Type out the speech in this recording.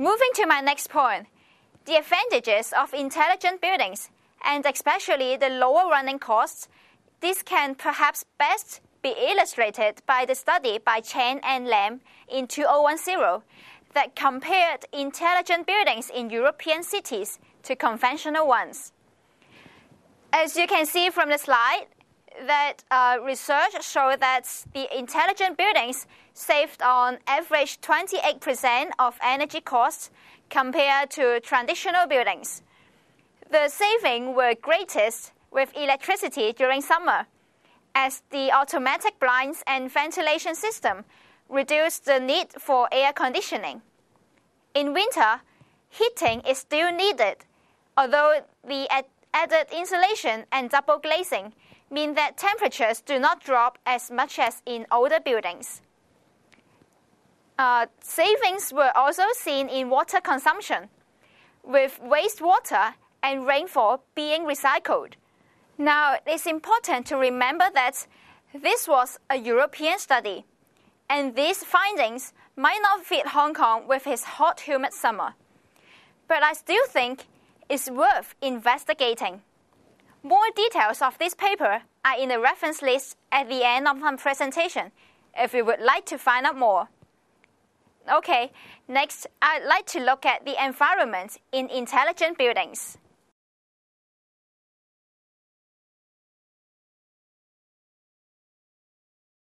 Moving to my next point, the advantages of intelligent buildings, and especially the lower running costs, this can perhaps best be illustrated by the study by Chen and Lam in 2010 that compared intelligent buildings in European cities to conventional ones. As you can see from the slide, that uh, research showed that the intelligent buildings saved on average 28% of energy costs compared to traditional buildings. The savings were greatest with electricity during summer, as the automatic blinds and ventilation system reduced the need for air conditioning. In winter, heating is still needed, although the added insulation and double glazing mean that temperatures do not drop as much as in older buildings. Uh, savings were also seen in water consumption, with wastewater and rainfall being recycled. Now, it's important to remember that this was a European study, and these findings might not fit Hong Kong with its hot, humid summer. But I still think it's worth investigating. More details of this paper are in the reference list at the end of my presentation if you would like to find out more. Okay, next I'd like to look at the environment in intelligent buildings.